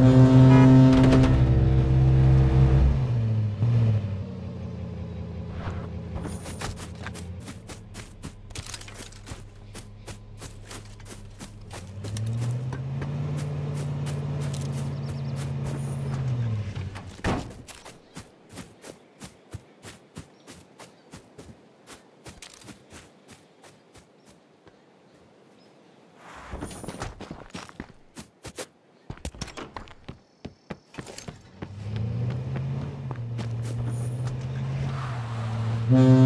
Mm-hmm. Mm-hmm.